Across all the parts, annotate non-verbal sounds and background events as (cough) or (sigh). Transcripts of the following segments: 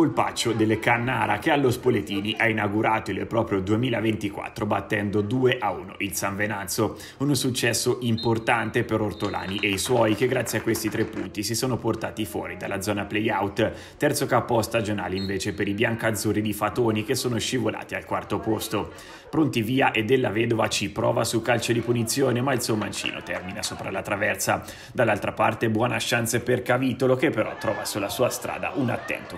colpaccio delle Cannara che allo Spoletini ha inaugurato il proprio 2024 battendo 2 a 1 il San Venanzo. Un successo importante per Ortolani e i suoi che grazie a questi tre punti si sono portati fuori dalla zona playout. Terzo capo stagionale invece per i biancazzurri di Fatoni che sono scivolati al quarto posto. Pronti via e della Vedova ci prova su calcio di punizione ma il suo mancino termina sopra la traversa. Dall'altra parte buona chance per Cavitolo che però trova sulla sua strada un attento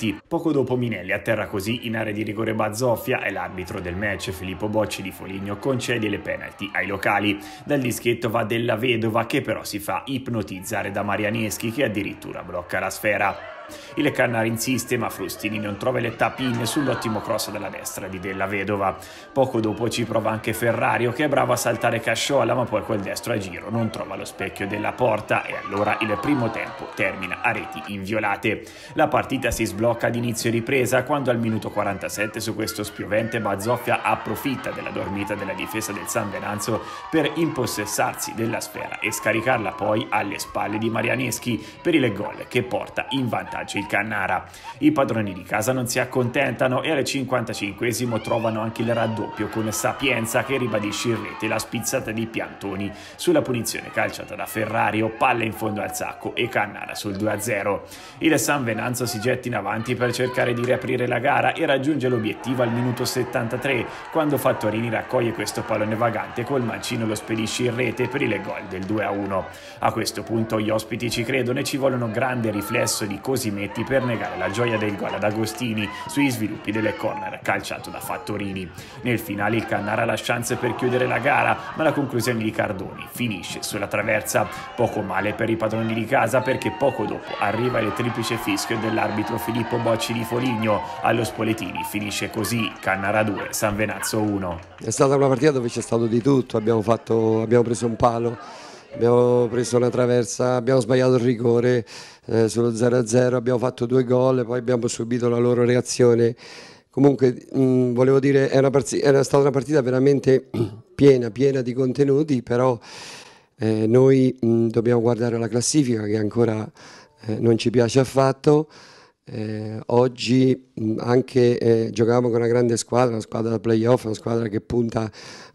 Cosimetti. Poco dopo Minelli atterra così in area di rigore Bazzoffia e l'arbitro del match Filippo Bocci di Foligno concede le penalty ai locali. Dal dischetto va della Vedova che però si fa ipnotizzare da Marianeschi che addirittura blocca la sfera. Il Cannari insiste ma Frustini non trova le tap-in sull'ottimo cross della destra di Della Vedova. Poco dopo ci prova anche Ferrario che è bravo a saltare Casciola ma poi col destro a giro non trova lo specchio della porta e allora il primo tempo termina a reti inviolate. La partita si sblocca ad inizio ripresa quando al minuto 47 su questo spiovente Bazzoffia approfitta della dormita della difesa del San Venanzo per impossessarsi della sfera e scaricarla poi alle spalle di Marianeschi per il gol che porta in vantaggio vantaggio il Cannara. I padroni di casa non si accontentano e al 55 trovano anche il raddoppio con Sapienza che ribadisce in rete la spizzata di Piantoni sulla punizione calciata da Ferrario, palla in fondo al sacco e Cannara sul 2-0. Il San Venanzo si getta in avanti per cercare di riaprire la gara e raggiunge l'obiettivo al minuto 73 quando Fattorini raccoglie questo pallone vagante col mancino lo spedisce in rete per il gol del 2-1. A questo punto gli ospiti ci credono e ci vuole un grande riflesso di così Cosimetti per negare la gioia del gol ad Agostini sui sviluppi delle corner calciato da Fattorini. Nel finale il Cannara ha la chance per chiudere la gara, ma la conclusione di Cardoni finisce sulla traversa. Poco male per i padroni di casa perché poco dopo arriva il triplice fischio dell'arbitro Filippo Bocci di Foligno. Allo Spoletini finisce così Cannara 2, San Venazzo 1. È stata una partita dove c'è stato di tutto, abbiamo, fatto, abbiamo preso un palo abbiamo preso una traversa, abbiamo sbagliato il rigore eh, sullo 0-0, abbiamo fatto due gol, poi abbiamo subito la loro reazione. Comunque, mh, volevo dire, è, una era stata una partita veramente (clears throat) piena, piena di contenuti, però eh, noi mh, dobbiamo guardare la classifica che ancora eh, non ci piace affatto. Eh, oggi mh, anche eh, giocavamo con una grande squadra, una squadra da playoff, una squadra che punta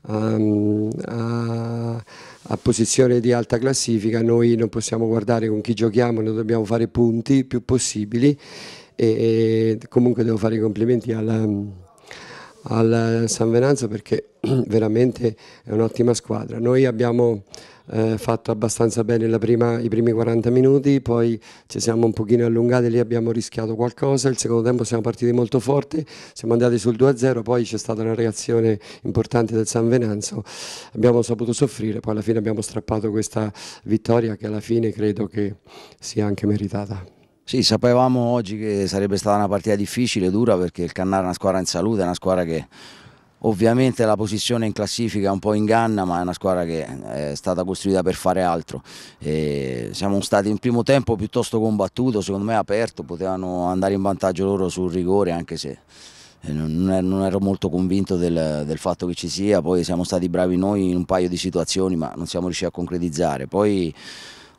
um, a a posizione di alta classifica, noi non possiamo guardare con chi giochiamo, noi dobbiamo fare punti più possibili e, comunque devo fare i complimenti alla, al San Venanzo perché (clears throat) veramente è un'ottima squadra. Noi abbiamo eh, fatto abbastanza bene prima, i primi 40 minuti, poi ci siamo un pochino allungati, lì abbiamo rischiato qualcosa, il secondo tempo siamo partiti molto forte, siamo andati sul 2-0, poi c'è stata una reazione importante del San Venanzo, abbiamo saputo soffrire, poi alla fine abbiamo strappato questa vittoria che alla fine credo che sia anche meritata. Sì, sapevamo oggi che sarebbe stata una partita difficile, dura, perché il Cannara è una squadra in salute, è una squadra che ovviamente la posizione in classifica un po' inganna, ma è una squadra che è stata costruita per fare altro. E siamo stati in primo tempo piuttosto combattuto, secondo me aperto, potevano andare in vantaggio loro sul rigore, anche se eh, non ero molto convinto del, del, fatto che ci sia, poi siamo stati bravi noi in un paio di situazioni ma non siamo riusciti a concretizzare. Poi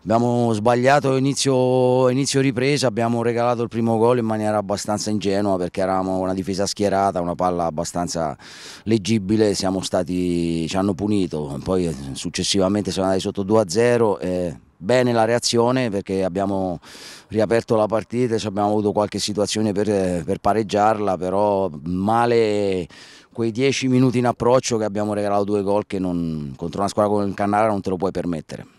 Abbiamo sbagliato inizio, inizio ripresa, abbiamo regalato il primo gol in maniera abbastanza ingenua perché eravamo una difesa schierata, una palla abbastanza leggibile, stati, ci hanno punito, poi successivamente siamo andati sotto 2-0 e bene la reazione perché abbiamo riaperto la partita, abbiamo avuto qualche situazione per, per pareggiarla, però male quei 10 minuti in approccio che abbiamo regalato due gol che non, contro una squadra come il Cannara non te lo puoi permettere.